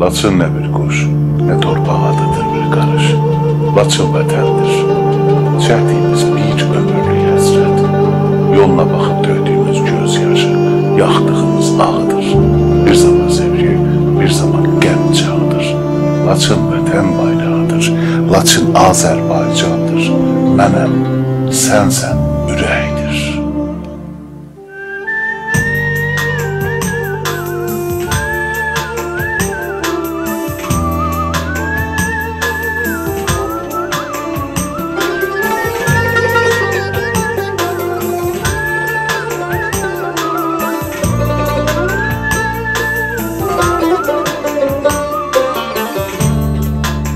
Laçın ne bir kuş, ne torpağıdadır bir karış. Laçın vatandır. Çəkdiyimiz bir ömürlük həsrət. Yoluna baxıb döydüyümüz göz yaşı, yaxdığımız ağıdır. Bir zaman sevgi, bir zaman qəm çağıdır. Laçın vətən bayrağıdır. Laçın Azərbaycandır. Mənəm, sənsən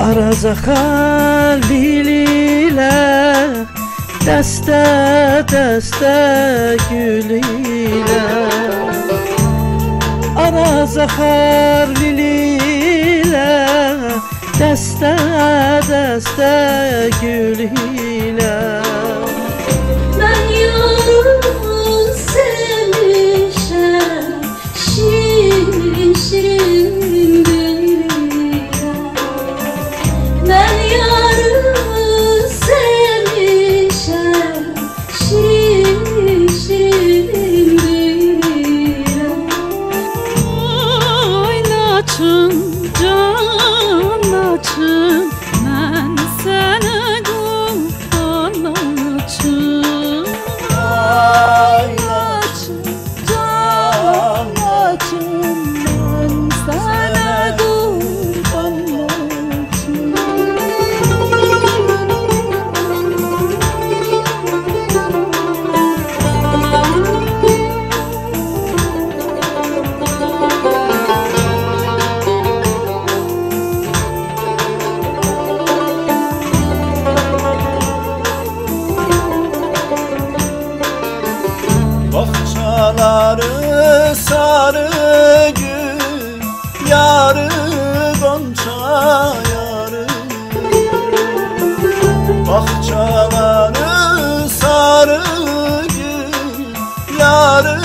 Araza kalbiyle Deste deste gülüyle. Araza kalbiyle Deste deste gülüyle Bahçaları sarı gül Yarı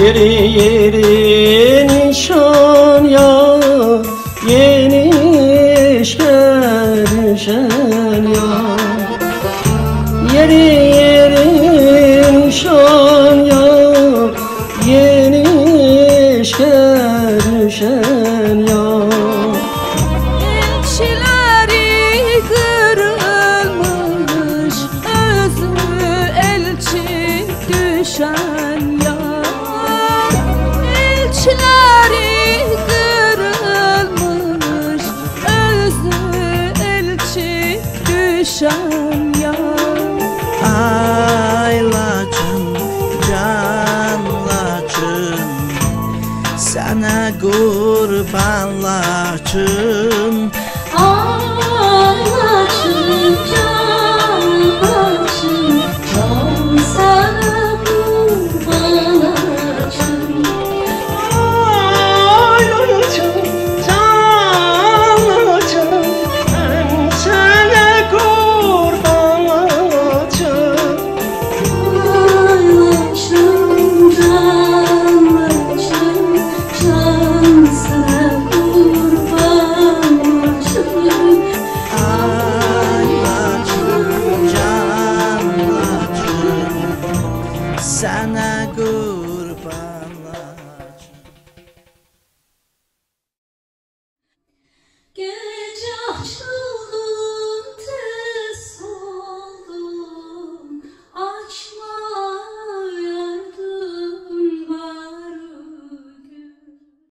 Yeri yeri nişan ya Yeni işe düşen ya. Yeri yeri nişan ya Yeni işe düşen ya. Qırılmış Özü elçi düşən düşən yar Ay laçın, can. Laçın Sana kurban laçın Ağlaşın Sana good.